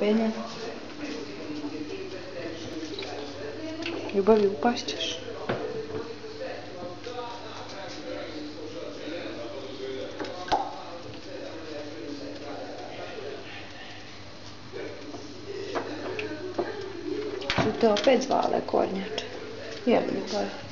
Bene. Ljubavi upašćeš. Su te opet zvale kornjače. Jel ljubavi?